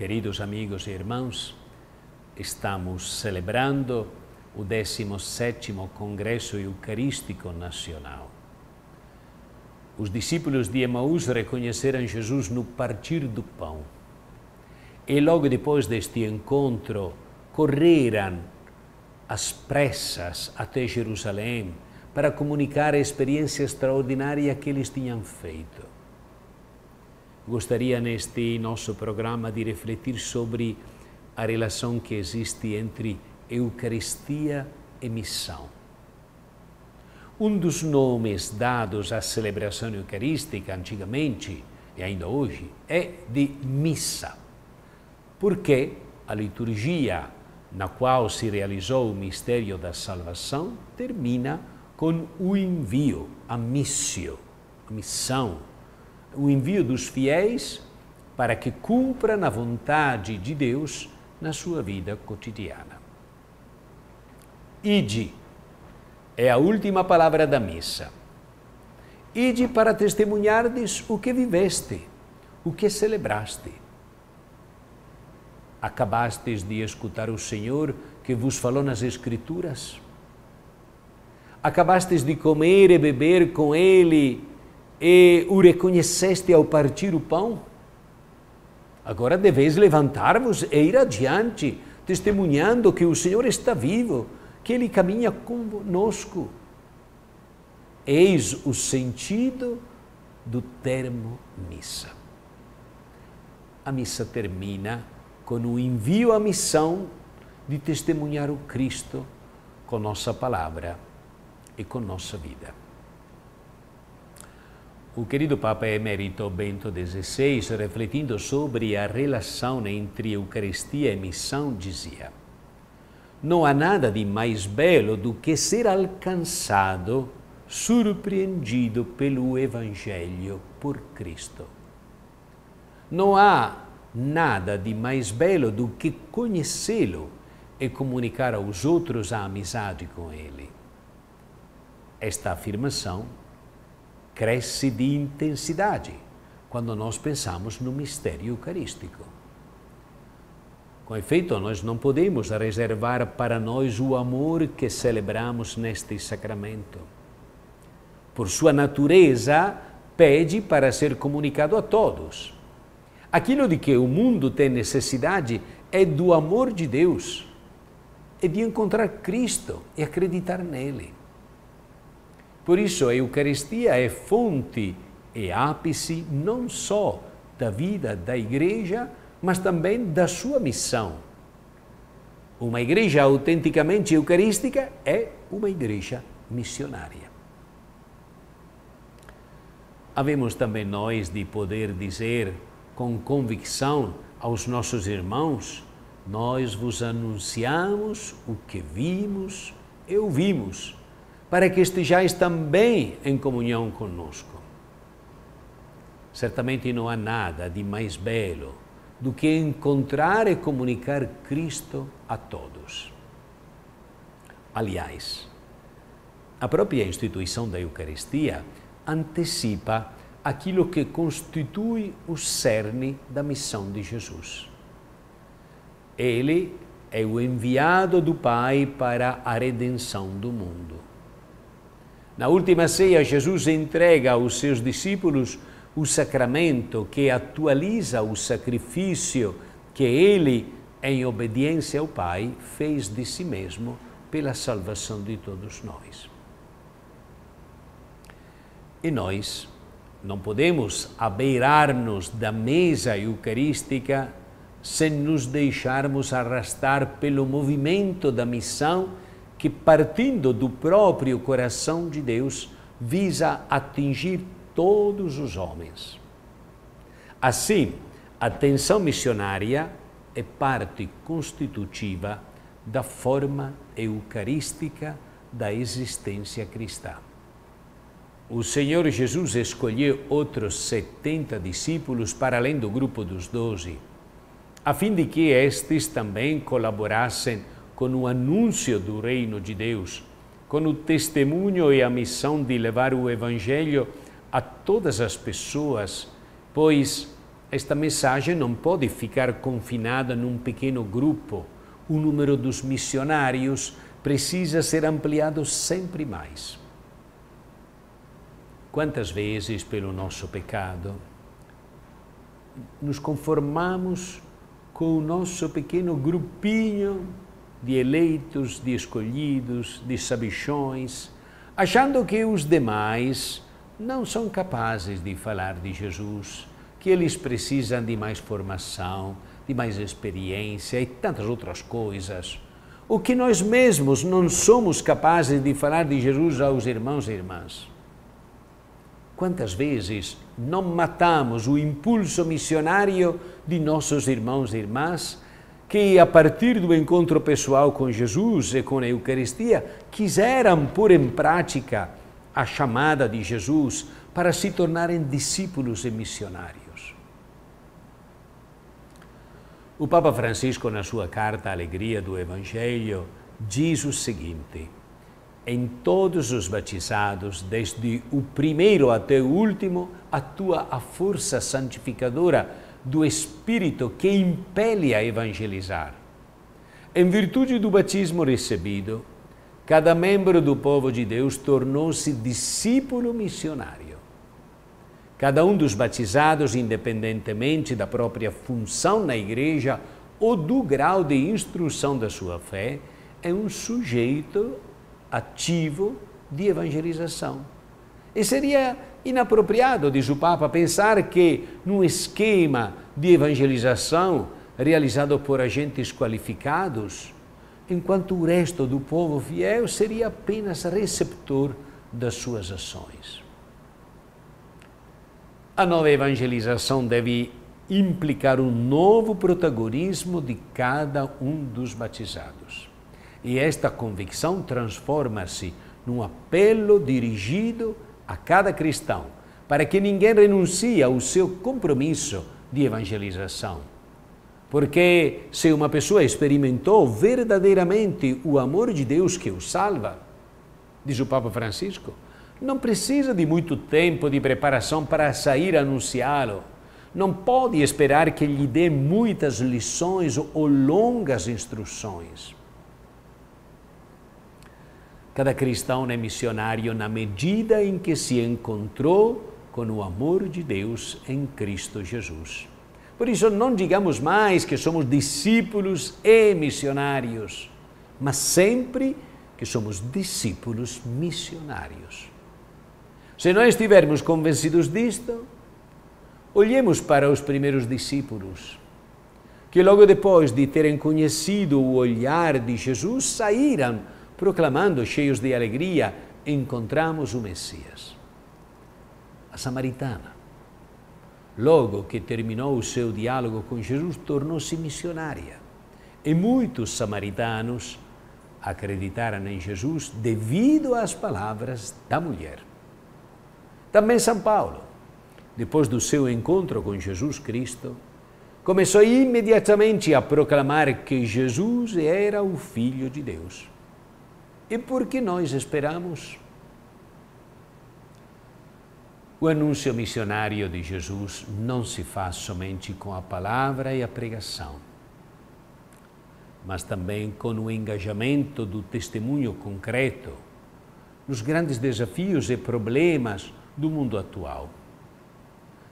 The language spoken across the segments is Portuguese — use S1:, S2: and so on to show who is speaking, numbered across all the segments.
S1: Queridos amigos e irmãos, estamos celebrando o 17º Congresso Eucarístico Nacional. Os discípulos de Emaús reconheceram Jesus no partir do pão. E logo depois deste encontro, correram às pressas até Jerusalém para comunicar a experiência extraordinária que eles tinham feito. Gostaria neste nosso programa de refletir sobre a relação que existe entre Eucaristia e missão. Um dos nomes dados à celebração eucarística antigamente e ainda hoje é de missa, porque a liturgia na qual se realizou o mistério da salvação termina com o envio, a missio, a missão, o envio dos fiéis para que cumpram a vontade de Deus na sua vida cotidiana. Ide é a última palavra da missa. Ide para testemunhardes o que viveste, o que celebraste. Acabastes de escutar o Senhor que vos falou nas Escrituras? acabastes de comer e beber com ele e o reconheceste ao partir o pão? Agora deveis levantar-vos e ir adiante, testemunhando que o Senhor está vivo, que Ele caminha conosco. Eis o sentido do termo missa. A missa termina com o envio à missão de testemunhar o Cristo com nossa palavra e com nossa vida. O querido Papa Emérito Bento XVI, refletindo sobre a relação entre Eucaristia e missão, dizia: Não há nada de mais belo do que ser alcançado, surpreendido pelo Evangelho por Cristo. Não há nada de mais belo do que conhecê-lo e comunicar aos outros a amizade com ele esta afirmação cresce de intensidade quando nós pensamos no mistério eucarístico. Com efeito, nós não podemos reservar para nós o amor que celebramos neste sacramento. Por sua natureza, pede para ser comunicado a todos. Aquilo de que o mundo tem necessidade é do amor de Deus, é de encontrar Cristo e acreditar nele. Por isso, a Eucaristia é fonte e ápice não só da vida da Igreja, mas também da sua missão. Uma igreja autenticamente eucarística é uma igreja missionária. Havemos também nós de poder dizer com convicção aos nossos irmãos: Nós vos anunciamos o que vimos e ouvimos para que estejais também em comunhão conosco. Certamente não há nada de mais belo do que encontrar e comunicar Cristo a todos. Aliás, a própria instituição da Eucaristia antecipa aquilo que constitui o cerne da missão de Jesus. Ele é o enviado do Pai para a redenção do mundo. Na última ceia, Jesus entrega aos seus discípulos o sacramento que atualiza o sacrifício que ele, em obediência ao Pai, fez de si mesmo pela salvação de todos nós. E nós não podemos abeirar-nos da mesa eucarística sem nos deixarmos arrastar pelo movimento da missão que, partindo do próprio coração de Deus, visa atingir todos os homens. Assim, a tensão missionária é parte constitutiva da forma eucarística da existência cristã. O Senhor Jesus escolheu outros 70 discípulos para além do grupo dos doze, a fim de que estes também colaborassem com o anúncio do reino de Deus, com o testemunho e a missão de levar o Evangelho a todas as pessoas, pois esta mensagem não pode ficar confinada num pequeno grupo. O número dos missionários precisa ser ampliado sempre mais. Quantas vezes, pelo nosso pecado, nos conformamos com o nosso pequeno grupinho de eleitos, de escolhidos, de sabichões, achando que os demais não são capazes de falar de Jesus, que eles precisam de mais formação, de mais experiência e tantas outras coisas. O que nós mesmos não somos capazes de falar de Jesus aos irmãos e irmãs. Quantas vezes não matamos o impulso missionário de nossos irmãos e irmãs que, a partir do encontro pessoal com Jesus e com a Eucaristia, quiseram pôr em prática a chamada de Jesus para se tornarem discípulos e missionários. O Papa Francisco, na sua carta Alegria do Evangelho, diz o seguinte: em todos os batizados, desde o primeiro até o último, atua a força santificadora do Espírito que impele a evangelizar. Em virtude do batismo recebido, cada membro do povo de Deus tornou-se discípulo missionário. Cada um dos batizados, independentemente da própria função na igreja ou do grau de instrução da sua fé, é um sujeito ativo de evangelização. E seria inapropriado, diz o Papa, pensar que num esquema de evangelização realizado por agentes qualificados, enquanto o resto do povo fiel seria apenas receptor das suas ações. A nova evangelização deve implicar um novo protagonismo de cada um dos batizados. E esta convicção transforma-se num apelo dirigido a cada cristão, para que ninguém renuncie ao seu compromisso de evangelização. Porque se uma pessoa experimentou verdadeiramente o amor de Deus que o salva, diz o Papa Francisco, não precisa de muito tempo de preparação para sair a anunciá-lo. Não pode esperar que lhe dê muitas lições ou longas instruções. Cada cristão é missionário na medida em que se encontrou com o amor de Deus em Cristo Jesus. Por isso, não digamos mais que somos discípulos e missionários, mas sempre que somos discípulos missionários. Se não estivermos convencidos disto, olhemos para os primeiros discípulos, que logo depois de terem conhecido o olhar de Jesus, saíram proclamando, cheios de alegria, encontramos o Messias. A samaritana, logo que terminou o seu diálogo com Jesus, tornou-se missionária. E muitos samaritanos acreditaram em Jesus devido às palavras da mulher. Também São Paulo, depois do seu encontro com Jesus Cristo, começou imediatamente a proclamar que Jesus era o Filho de Deus. E por que nós esperamos? O anúncio missionário de Jesus não se faz somente com a palavra e a pregação, mas também com o engajamento do testemunho concreto nos grandes desafios e problemas do mundo atual.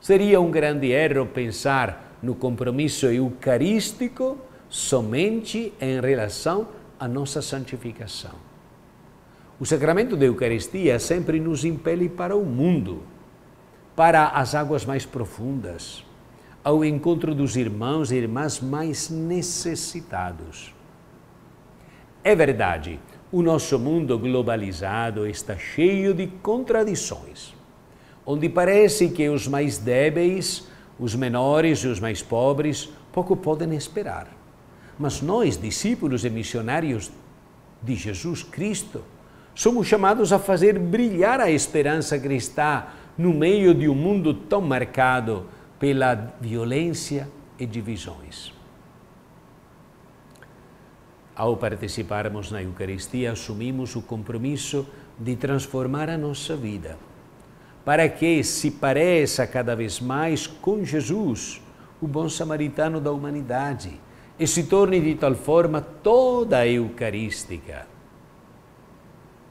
S1: Seria um grande erro pensar no compromisso eucarístico somente em relação à nossa santificação. O sacramento da Eucaristia sempre nos impele para o mundo, para as águas mais profundas, ao encontro dos irmãos e irmãs mais necessitados. É verdade, o nosso mundo globalizado está cheio de contradições, onde parece que os mais débeis, os menores e os mais pobres pouco podem esperar. Mas nós, discípulos e missionários de Jesus Cristo, somos chamados a fazer brilhar a esperança cristã no meio de um mundo tão marcado pela violência e divisões. Ao participarmos na Eucaristia, assumimos o compromisso de transformar a nossa vida, para que se pareça cada vez mais com Jesus, o bom samaritano da humanidade e se torne de tal forma toda eucarística.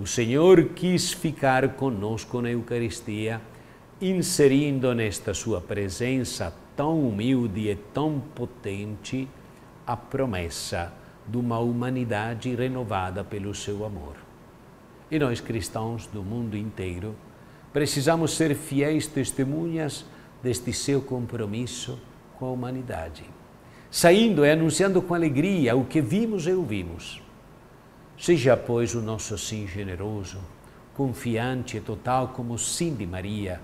S1: O Senhor quis ficar conosco na Eucaristia, inserindo nesta sua presença tão humilde e tão potente a promessa de uma humanidade renovada pelo seu amor. E nós, cristãos do mundo inteiro, precisamos ser fiéis testemunhas deste seu compromisso com a humanidade, saindo e anunciando com alegria o que vimos e ouvimos. Seja, pois, o nosso sim generoso, confiante e total como o sim de Maria,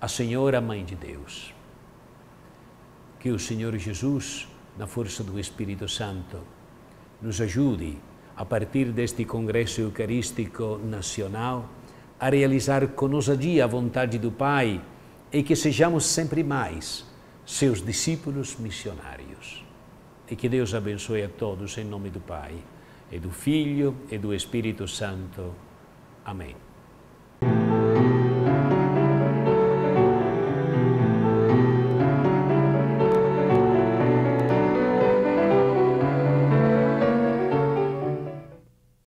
S1: a Senhora Mãe de Deus. Que o Senhor Jesus, na força do Espírito Santo, nos ajude, a partir deste Congresso Eucarístico Nacional, a realizar com ousadia a vontade do Pai e que sejamos sempre mais seus discípulos missionários. E que Deus abençoe a todos em nome do Pai, e do Filho e do Espírito Santo. Amém.